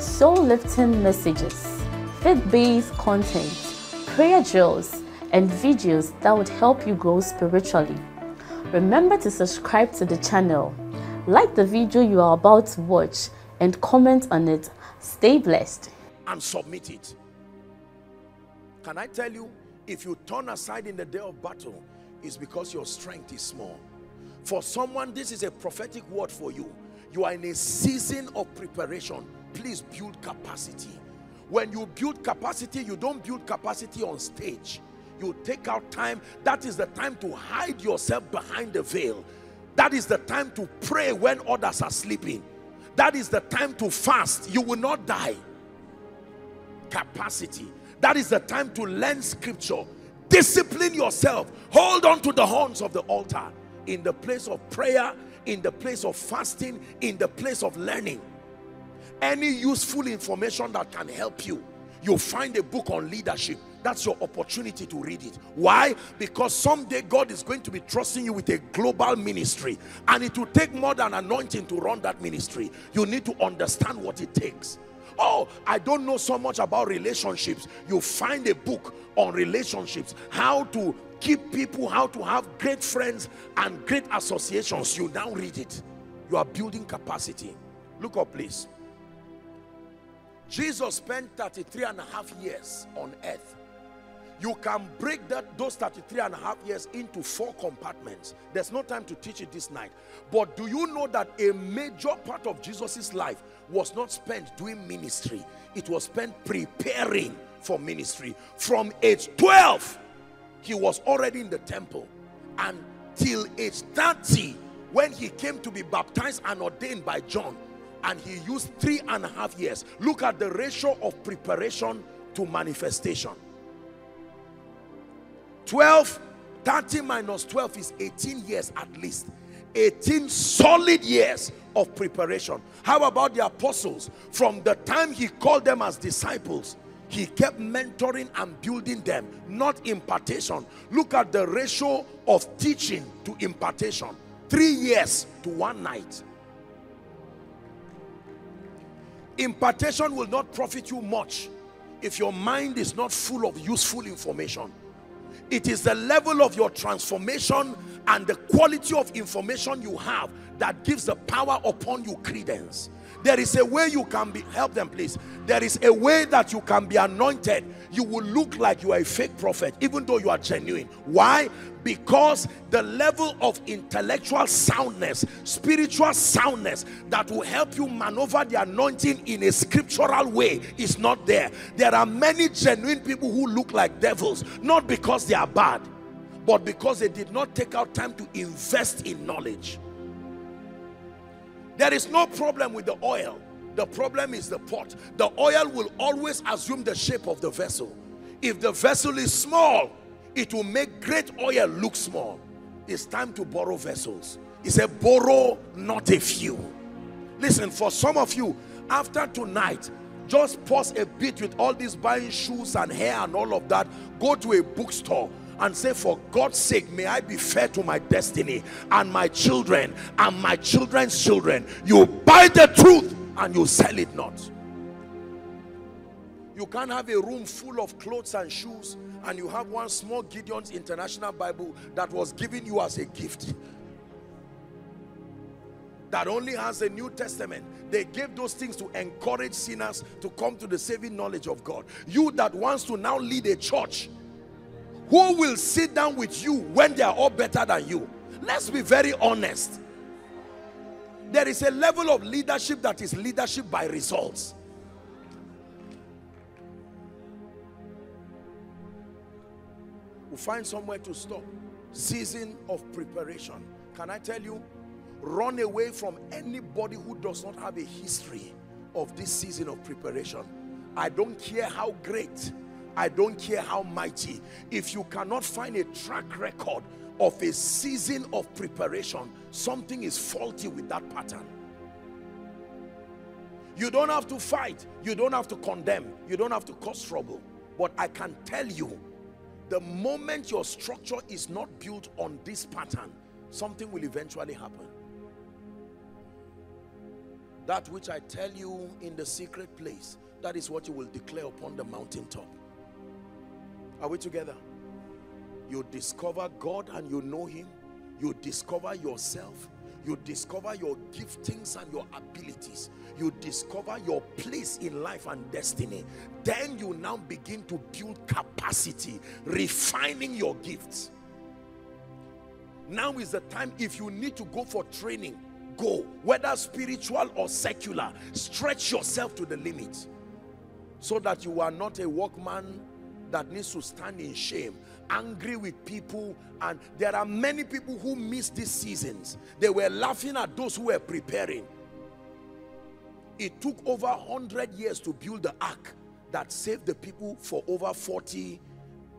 soul-lifting messages, faith-based content, prayer drills, and videos that would help you grow spiritually. Remember to subscribe to the channel, like the video you are about to watch, and comment on it. Stay blessed. And submit it. Can I tell you, if you turn aside in the day of battle, it's because your strength is small. For someone, this is a prophetic word for you. You are in a season of preparation. Please build capacity. When you build capacity, you don't build capacity on stage. You take out time. That is the time to hide yourself behind the veil. That is the time to pray when others are sleeping. That is the time to fast. You will not die. Capacity. That is the time to learn scripture. Discipline yourself. Hold on to the horns of the altar in the place of prayer, in the place of fasting, in the place of learning. Any useful information that can help you, you find a book on leadership. That's your opportunity to read it. Why? Because someday God is going to be trusting you with a global ministry and it will take more than anointing to run that ministry. You need to understand what it takes. Oh, I don't know so much about relationships. You find a book on relationships, how to keep people, how to have great friends and great associations. You now read it. You are building capacity. Look up, please. Jesus spent 33 and a half years on earth. You can break that those 33 and a half years into four compartments. There's no time to teach it this night. But do you know that a major part of Jesus's life was not spent doing ministry. It was spent preparing for ministry. From age 12 he was already in the temple and till age 30 when he came to be baptized and ordained by John and he used three and a half years. Look at the ratio of preparation to manifestation. 12 30 minus 12 is 18 years at least. 18 solid years of preparation. How about the apostles? From the time he called them as disciples he kept mentoring and building them not impartation. Look at the ratio of teaching to impartation. Three years to one night impartation will not profit you much if your mind is not full of useful information. It is the level of your transformation and the quality of information you have that gives the power upon you credence there is a way you can be help them please. There is a way that you can be anointed. You will look like you are a fake prophet even though you are genuine. Why? Because the level of intellectual soundness spiritual soundness that will help you maneuver the anointing in a scriptural way is not there. There are many genuine people who look like devils not because they are bad but because they did not take out time to invest in knowledge there is no problem with the oil. The problem is the pot. The oil will always assume the shape of the vessel. If the vessel is small, it will make great oil look small. It's time to borrow vessels. He said, borrow not a few. Listen, for some of you, after tonight, just pause a bit with all these buying shoes and hair and all of that. Go to a bookstore and say, For God's sake, may I be fair to my destiny and my children and my children's children. You buy the truth and you sell it not. You can't have a room full of clothes and shoes and you have one small Gideon's International Bible that was given you as a gift that only has a New Testament. They gave those things to encourage sinners to come to the saving knowledge of God. You that wants to now lead a church who will sit down with you when they are all better than you? Let's be very honest. There is a level of leadership that is leadership by results. We'll find somewhere to stop. Season of preparation. Can i tell you? Run away from anybody who does not have a history of this season of preparation. I don't care how great, I don't care how mighty. If you cannot find a track record of a season of preparation, something is faulty with that pattern. You don't have to fight. You don't have to condemn. You don't have to cause trouble. But I can tell you, the moment your structure is not built on this pattern, something will eventually happen. That which I tell you in the secret place, that is what you will declare upon the mountaintop. Are we together? You discover God and you know Him. You discover yourself. You discover your giftings and your abilities. You discover your place in life and destiny. Then you now begin to build capacity, refining your gifts. Now is the time if you need to go for training, go. Whether spiritual or secular, stretch yourself to the limit. So that you are not a workman that needs to stand in shame angry with people and there are many people who miss these seasons. They were laughing at those who were preparing. It took over 100 years to build the ark that saved the people for over 40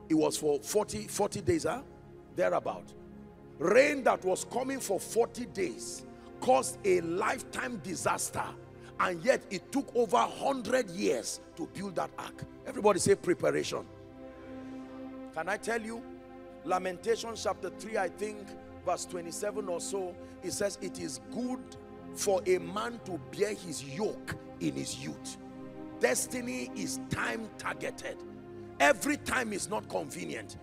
it was for 40 40 days huh? Thereabout. Rain that was coming for 40 days caused a lifetime disaster and yet it took over 100 years to build that ark. Everybody say preparation can I tell you? Lamentation chapter 3, I think, verse 27 or so, it says, It is good for a man to bear his yoke in his youth. Destiny is time targeted. Every time is not convenient.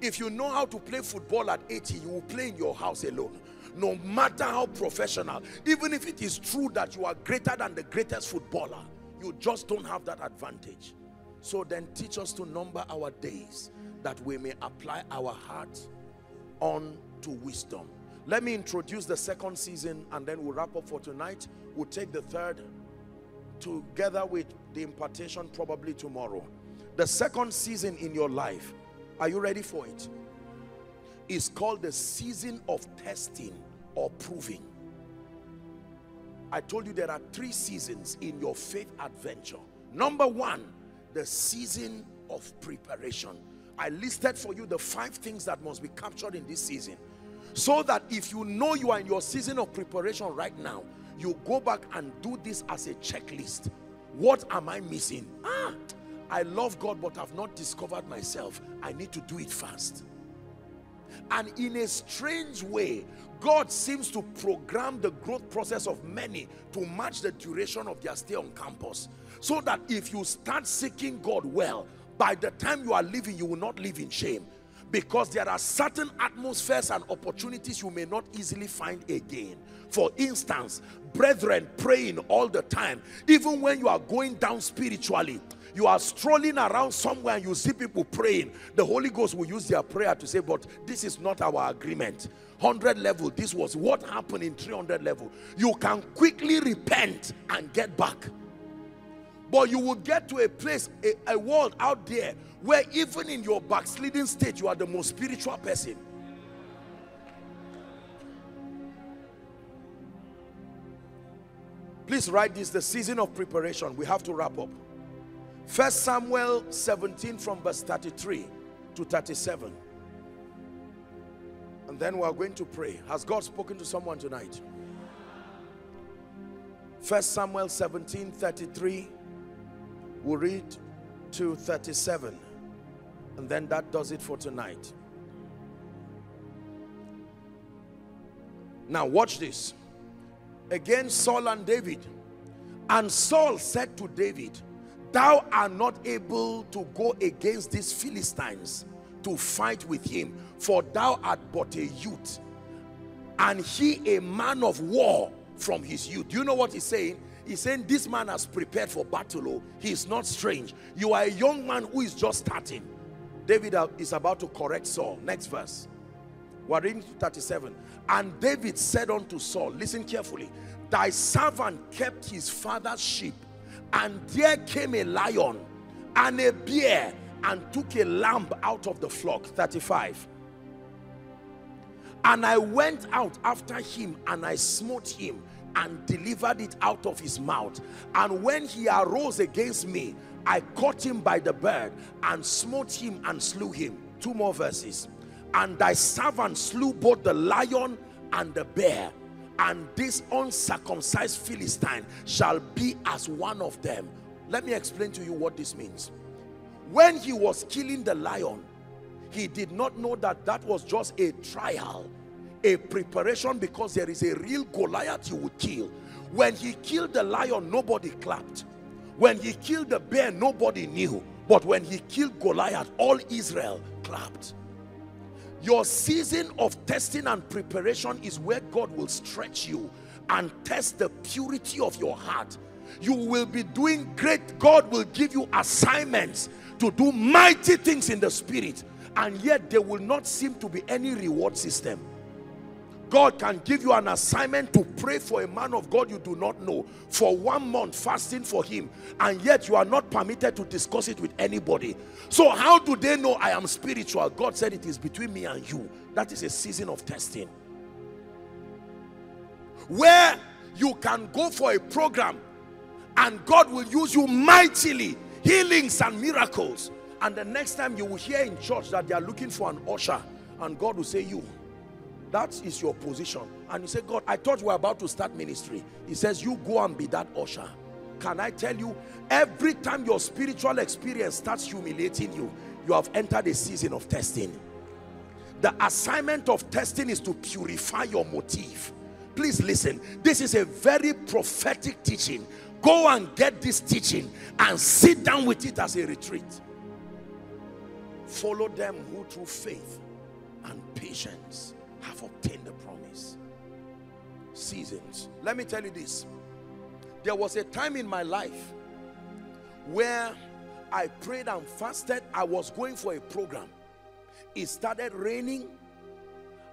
If you know how to play football at 80, you will play in your house alone. No matter how professional, even if it is true that you are greater than the greatest footballer, you just don't have that advantage. So then teach us to number our days that we may apply our heart on to wisdom. Let me introduce the second season and then we'll wrap up for tonight. We'll take the third together with the impartation probably tomorrow. The second season in your life, are you ready for it? Is called the season of testing or proving. I told you there are three seasons in your faith adventure. Number one, the season of preparation. I listed for you the five things that must be captured in this season. So that if you know you are in your season of preparation right now, you go back and do this as a checklist. What am I missing? Ah, I love God, but I've not discovered myself. I need to do it fast. And in a strange way, God seems to program the growth process of many to match the duration of their stay on campus. So that if you start seeking God well, by the time you are living, you will not live in shame. Because there are certain atmospheres and opportunities you may not easily find again. For instance, brethren praying all the time, even when you are going down spiritually, you are strolling around somewhere and you see people praying. The holy ghost will use their prayer to say but this is not our agreement. 100 level this was what happened in 300 level. You can quickly repent and get back but you will get to a place, a, a world out there where even in your backsliding state, you are the most spiritual person. Please write this, the season of preparation. We have to wrap up. First Samuel 17 from verse 33 to 37. And then we are going to pray. Has God spoken to someone tonight? First Samuel 17, 33 We'll read to 37 and then that does it for tonight. Now watch this. Again Saul and David. And Saul said to David, Thou art not able to go against these Philistines to fight with him, for thou art but a youth, and he a man of war from his youth. Do you know what he's saying? He's saying this man has prepared for battle. Oh, he is not strange. You are a young man who is just starting. David uh, is about to correct Saul. Next verse. We're reading 37. And David said unto Saul, listen carefully, thy servant kept his father's sheep, and there came a lion and a bear and took a lamb out of the flock. 35. And I went out after him and I smote him and delivered it out of his mouth. And when he arose against me, I caught him by the bird and smote him and slew him. Two more verses. And thy servant slew both the lion and the bear. And this uncircumcised Philistine shall be as one of them. Let me explain to you what this means. When he was killing the lion, he did not know that that was just a trial a preparation because there is a real Goliath you would kill. When he killed the lion, nobody clapped. When he killed the bear, nobody knew. But when he killed Goliath, all Israel clapped. Your season of testing and preparation is where God will stretch you and test the purity of your heart. You will be doing great. God will give you assignments to do mighty things in the spirit. And yet there will not seem to be any reward system. God can give you an assignment to pray for a man of God you do not know for one month fasting for him and yet you are not permitted to discuss it with anybody. So how do they know I am spiritual? God said it is between me and you. That is a season of testing. Where you can go for a program and God will use you mightily, healings and miracles. And the next time you will hear in church that they are looking for an usher and God will say you that is your position. And you say, God, I thought we were about to start ministry. He says, you go and be that usher. Can I tell you, every time your spiritual experience starts humiliating you, you have entered a season of testing. The assignment of testing is to purify your motive. Please listen. This is a very prophetic teaching. Go and get this teaching and sit down with it as a retreat. Follow them who through faith and patience have obtained the promise. Seasons. Let me tell you this. There was a time in my life where I prayed and fasted. I was going for a program. It started raining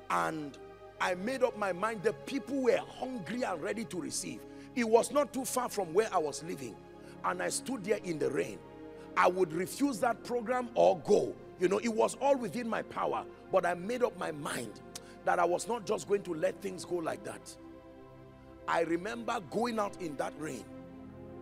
and I made up my mind the people were hungry and ready to receive. It was not too far from where I was living and I stood there in the rain. I would refuse that program or go. You know, it was all within my power, but I made up my mind that I was not just going to let things go like that. I remember going out in that rain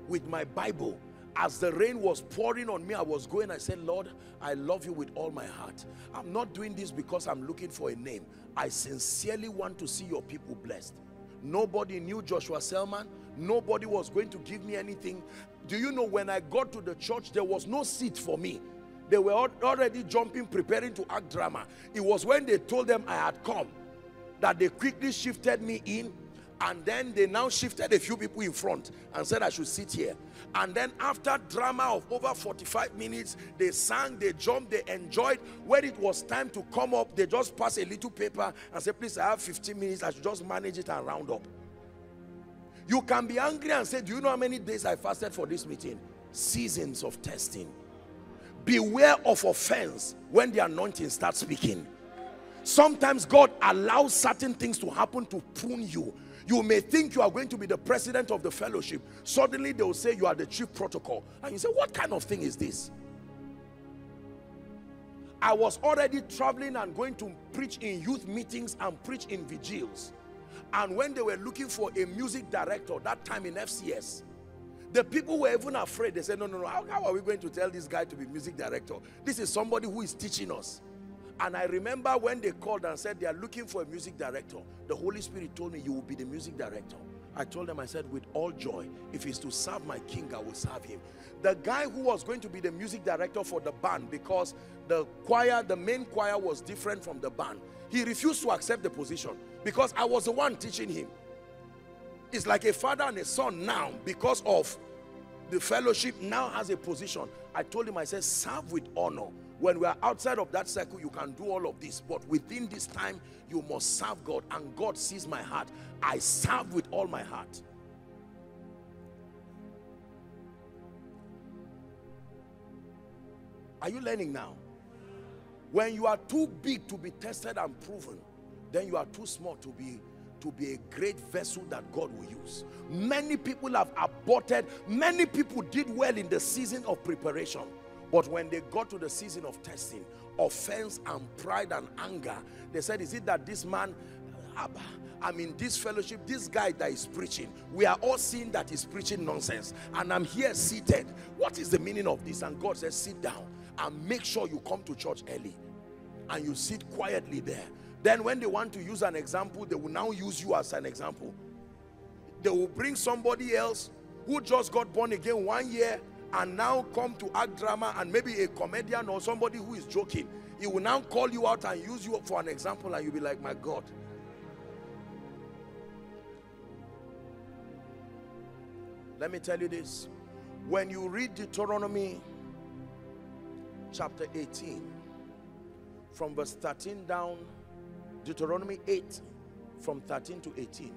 with my Bible. As the rain was pouring on me, I was going, I said, Lord, I love you with all my heart. I'm not doing this because I'm looking for a name. I sincerely want to see your people blessed. Nobody knew Joshua Selman. Nobody was going to give me anything. Do you know when I got to the church, there was no seat for me. They were already jumping, preparing to act drama. It was when they told them I had come that they quickly shifted me in and then they now shifted a few people in front and said I should sit here. And then after drama of over 45 minutes, they sang, they jumped, they enjoyed. When it was time to come up, they just passed a little paper and said, please, I have 15 minutes. I should just manage it and round up. You can be angry and say, do you know how many days I fasted for this meeting? Seasons of testing beware of offense when the anointing starts speaking. Sometimes God allows certain things to happen to prune you. You may think you are going to be the president of the fellowship. Suddenly they will say you are the chief protocol. And you say what kind of thing is this? I was already traveling and going to preach in youth meetings and preach in vigils. And when they were looking for a music director that time in FCS the people were even afraid. They said, no, no, no. How, how, are we going to tell this guy to be music director? This is somebody who is teaching us. And I remember when they called and said they are looking for a music director, the Holy Spirit told me you will be the music director. I told them, I said, with all joy, if it's to serve my king, I will serve him. The guy who was going to be the music director for the band, because the choir, the main choir was different from the band, he refused to accept the position because I was the one teaching him. It's like a father and a son now because of the fellowship now has a position. I told him, I said, serve with honor. When we are outside of that circle, you can do all of this. But within this time, you must serve God. And God sees my heart. I serve with all my heart. Are you learning now? When you are too big to be tested and proven, then you are too small to be to be a great vessel that God will use. Many people have aborted. Many people did well in the season of preparation. But when they got to the season of testing, offense and pride and anger, they said, is it that this man I'm in this fellowship, this guy that is preaching, we are all seeing that he's preaching nonsense. And I'm here seated. What is the meaning of this? And God says, sit down and make sure you come to church early. And you sit quietly there. Then when they want to use an example, they will now use you as an example. They will bring somebody else who just got born again one year and now come to act drama and maybe a comedian or somebody who is joking. He will now call you out and use you for an example and you'll be like, my God, Let me tell you this. When you read Deuteronomy chapter 18, from verse 13 down, Deuteronomy 8, from 13 to 18,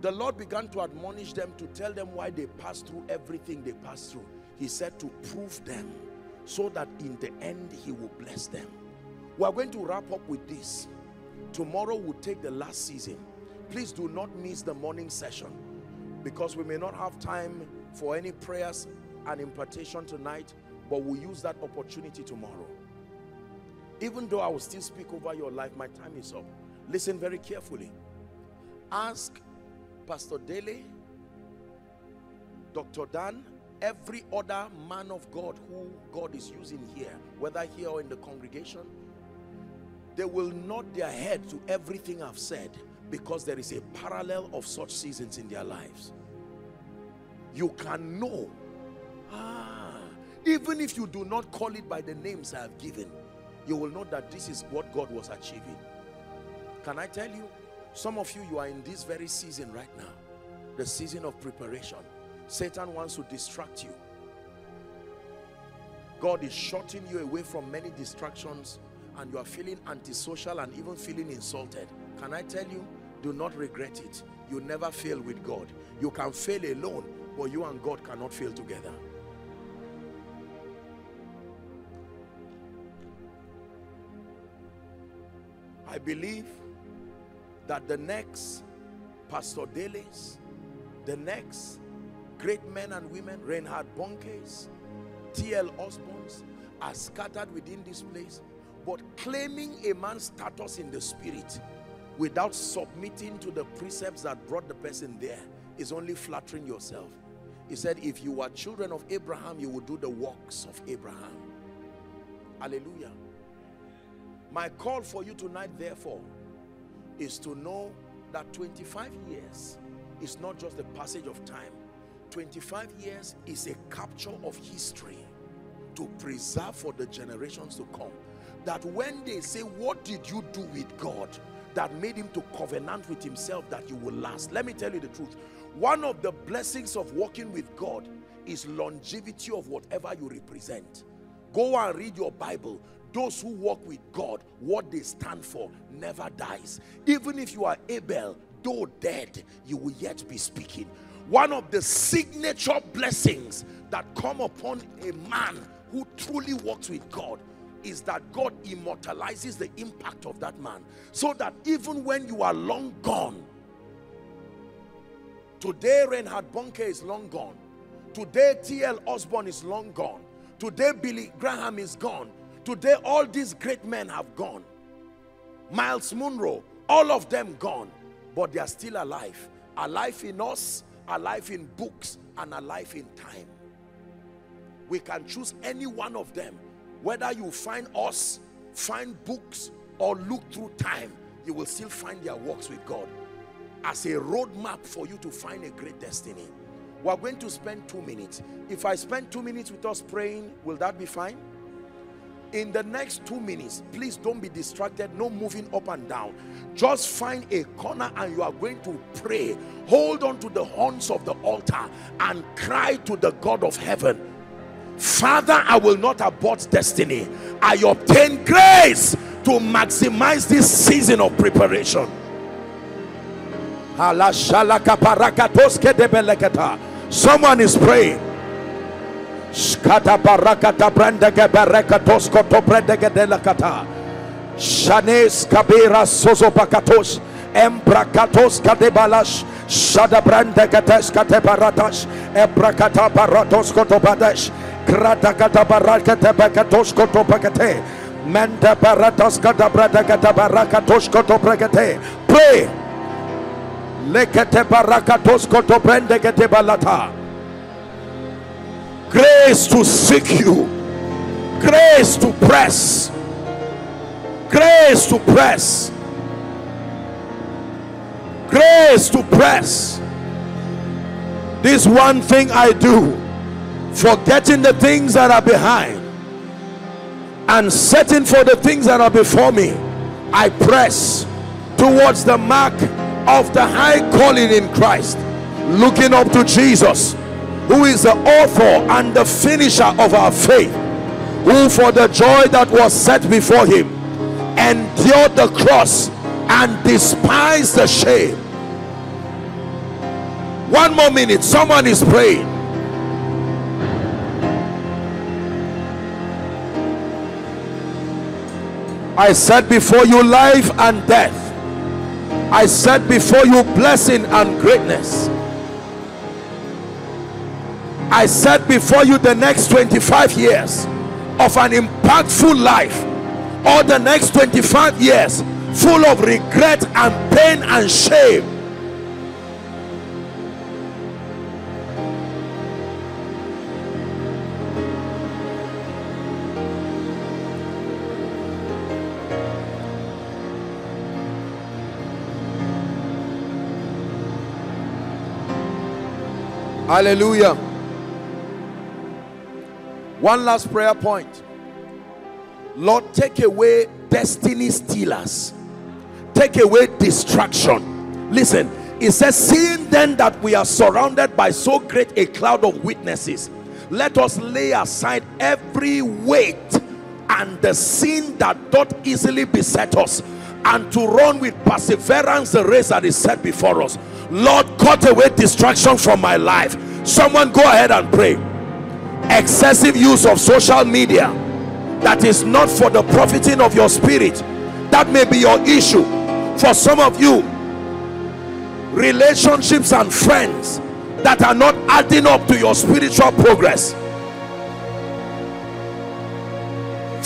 the Lord began to admonish them to tell them why they passed through everything they passed through. He said to prove them so that in the end he will bless them. We are going to wrap up with this. Tomorrow we'll take the last season. Please do not miss the morning session because we may not have time for any prayers and impartation tonight, but we'll use that opportunity tomorrow. Even though I will still speak over your life, my time is up. Listen very carefully. Ask Pastor Dele, Dr. Dan, every other man of God who God is using here, whether here or in the congregation, they will nod their head to everything I've said because there is a parallel of such seasons in their lives you can know ah, even if you do not call it by the names I have given you will know that this is what God was achieving. Can I tell you some of you you are in this very season right now the season of preparation. Satan wants to distract you. God is shutting you away from many distractions and you are feeling antisocial and even feeling insulted. Can I tell you do not regret it. You never fail with God. You can fail alone but you and God cannot fail together. I believe that the next Pastor Deles, the next great men and women, Reinhard Bonnke's, T.L. Osborn's, are scattered within this place, but claiming a man's status in the spirit without submitting to the precepts that brought the person there is only flattering yourself. He said, if you are children of Abraham, you will do the works of Abraham. Hallelujah. My call for you tonight, therefore, is to know that 25 years is not just a passage of time. 25 years is a capture of history to preserve for the generations to come. That when they say, what did you do with God? That made him to covenant with himself that you will last. Let me tell you the truth one of the blessings of walking with God is longevity of whatever you represent. Go and read your Bible. Those who walk with God, what they stand for never dies. Even if you are Abel, though dead, you will yet be speaking. One of the signature blessings that come upon a man who truly walks with God is that God immortalizes the impact of that man so that even when you are long gone Today, Reinhard Bonnke is long gone. Today, T.L. Osborn is long gone. Today, Billy Graham is gone. Today, all these great men have gone. Myles Munroe, all of them gone. But they are still alive. Alive in us, alive in books, and alive in time. We can choose any one of them. Whether you find us, find books, or look through time, you will still find their works with God as a roadmap for you to find a great destiny. We are going to spend two minutes. If I spend two minutes with us praying, will that be fine? In the next two minutes, please don't be distracted. No moving up and down. Just find a corner and you are going to pray. Hold on to the horns of the altar and cry to the God of heaven. Father, I will not abort destiny. I obtain grace to maximize this season of preparation. Someone is praying. Skata barakata brandege berekatos koto brandege delakata. Shanes kabira sozo bakatos. Embrakatos kadebalash. Shada brandege tes katebaratash. Ebrakata baratos koto badash. Krata kata barakate bekatos koto bakate. Menta baratos kata brada kata barakatos koto bregete. Pray. Lekete barakatos kete balata. Grace to seek you. Grace to press. Grace to press. Grace to press. This one thing I do, forgetting the things that are behind and setting for the things that are before me, I press towards the mark of the high calling in Christ, looking up to Jesus, who is the author and the finisher of our faith, who for the joy that was set before him endured the cross and despised the shame. One more minute, someone is praying. I set before you life and death. I set before you blessing and greatness. I set before you the next 25 years of an impactful life or the next 25 years full of regret and pain and shame. Hallelujah. One last prayer point. Lord, take away destiny stealers, take away distraction. Listen, it says, Seeing then that we are surrounded by so great a cloud of witnesses, let us lay aside every weight and the sin that doth easily beset us, and to run with perseverance the race that is set before us. Lord, cut away distraction from my life. Someone go ahead and pray. Excessive use of social media that is not for the profiting of your spirit. That may be your issue. For some of you, relationships and friends that are not adding up to your spiritual progress.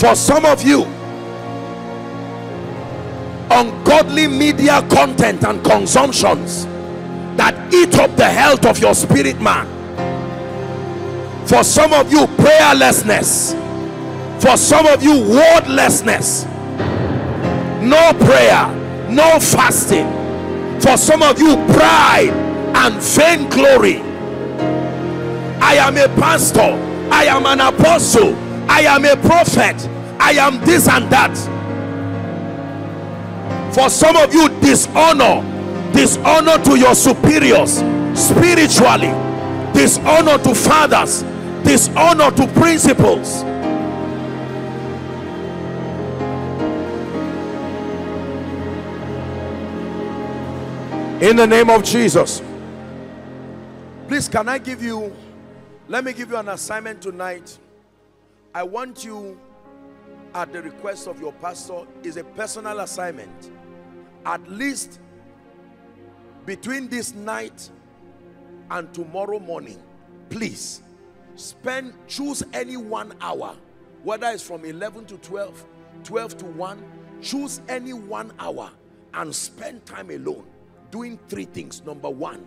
For some of you, ungodly media content and consumptions that eat up the health of your spirit man for some of you prayerlessness. For some of you wordlessness. No prayer no fasting. For some of you pride and vainglory. I am a pastor. I am an apostle. I am a prophet. I am this and that. For some of you dishonor. Dishonor to your superiors spiritually. Dishonor to fathers dishonor to principles. In the name of Jesus. Please can I give you let me give you an assignment tonight. I want you at the request of your pastor is a personal assignment. At least between this night and tomorrow morning please spend choose any one hour whether it's from 11 to 12 12 to 1 choose any one hour and spend time alone doing three things. Number one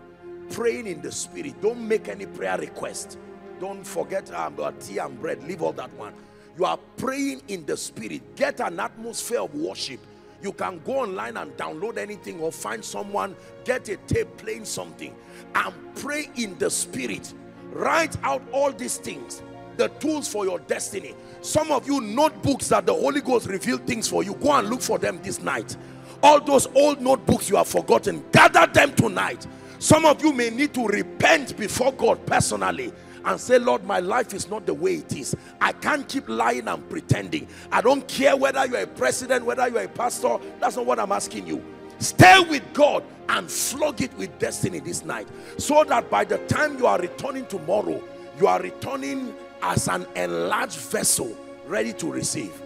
praying in the spirit. Don't make any prayer request. Don't forget um, tea and bread. Leave all that one. You are praying in the spirit. Get an atmosphere of worship. You can go online and download anything or find someone get a tape playing something and pray in the spirit write out all these things the tools for your destiny some of you notebooks that the Holy Ghost revealed things for you go and look for them this night all those old notebooks you have forgotten gather them tonight some of you may need to repent before God personally and say, Lord, my life is not the way it is. I can't keep lying and pretending. I don't care whether you're a president, whether you're a pastor. That's not what I'm asking you. Stay with God and flog it with destiny this night. So that by the time you are returning tomorrow, you are returning as an enlarged vessel ready to receive.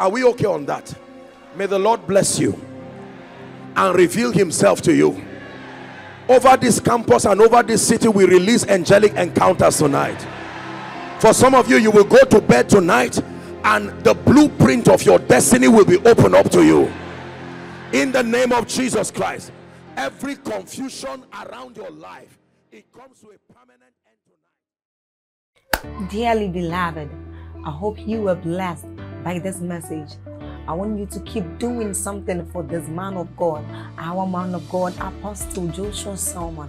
Are we okay on that? May the Lord bless you and reveal himself to you over this campus and over this city we release angelic encounters tonight for some of you you will go to bed tonight and the blueprint of your destiny will be opened up to you in the name of Jesus Christ every confusion around your life it comes to a permanent end tonight dearly beloved I hope you were blessed by this message I want you to keep doing something for this man of God, our man of God, Apostle Joshua Selman.